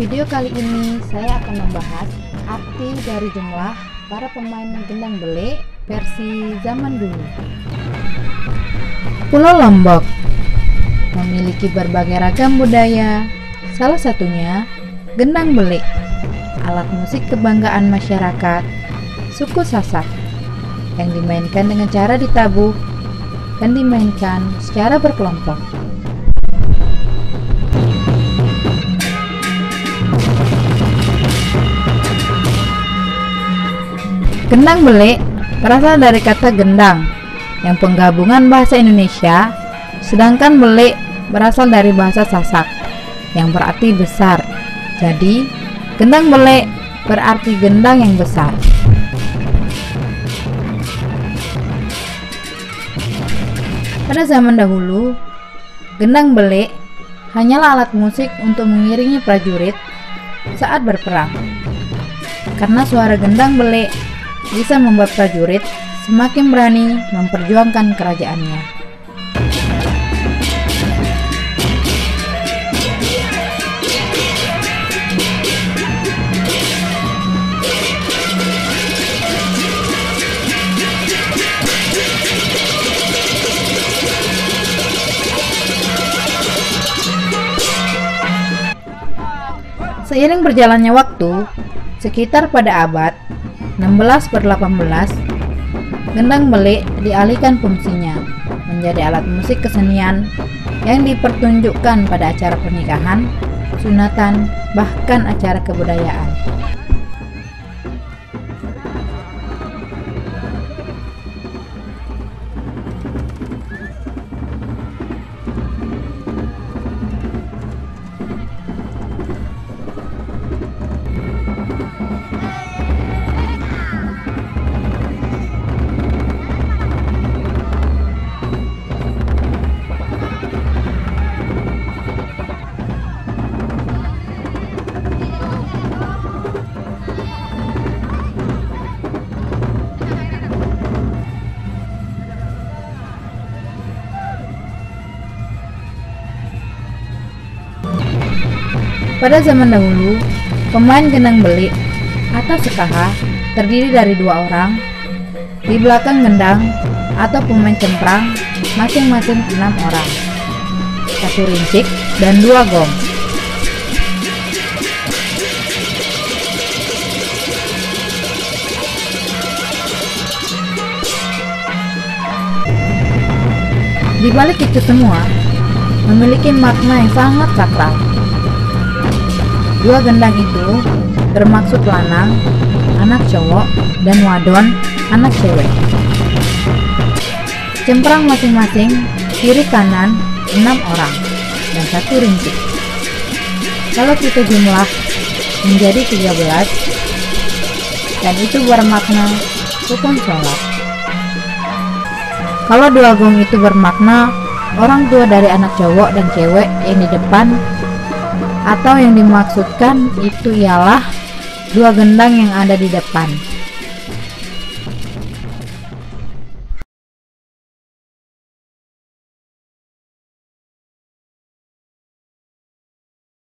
Video kali ini saya akan membahas arti dari jumlah para pemain gendang bele versi zaman dulu. Pulau Lombok memiliki berbagai ragam budaya, salah satunya gendang bele, alat musik kebanggaan masyarakat suku Sasak yang dimainkan dengan cara ditabuh dan dimainkan secara berkelompok. Gendang bele berasal dari kata gendang yang penggabungan bahasa Indonesia, sedangkan bele berasal dari bahasa Sasak yang berarti besar. Jadi, gendang bele berarti gendang yang besar. Pada zaman dahulu, gendang bele hanyalah alat musik untuk mengiringi prajurit saat berperang. Karena suara gendang bele bisa membuat prajurit semakin berani memperjuangkan kerajaannya. Seiring berjalannya waktu, sekitar pada abad 16 per 18, gendang bele dialihkan fungsinya menjadi alat musik kesenian yang dipertunjukkan pada acara pernikahan, sunatan, bahkan acara kebudayaan. Pada zaman dahulu, pemain gendang beli atau sekaha terdiri dari dua orang. Di belakang gendang atau pemain cemprang masing-masing enam orang. Satu rincik dan dua gong. Di balik itu semua, memiliki makna yang sangat sakral Dua gendang itu bermaksud lanang, anak cowok, dan wadon, anak cewek. Cemprang masing-masing, kiri kanan, enam orang, dan satu rinci. Kalau kita jumlah menjadi 13, dan itu bermakna rukun sholat. Kalau dua gong itu bermakna orang tua dari anak cowok dan cewek yang di depan atau yang dimaksudkan itu ialah dua gendang yang ada di depan.